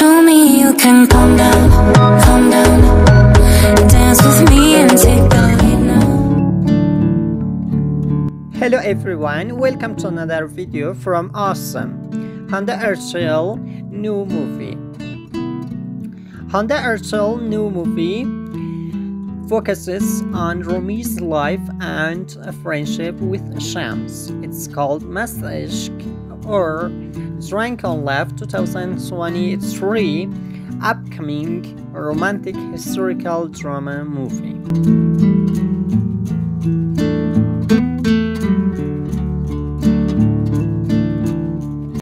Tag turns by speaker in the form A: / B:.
A: Show me you can calm down, calm down. Dance with me and take the lead now.
B: Hello everyone, welcome to another video from Awesome Hande Erçel new movie. Hande Erçel new movie focuses on Rumi's life and a friendship with Shams. It's called Mesti Aşk or Drunk on Love 2023 upcoming romantic historical drama movie.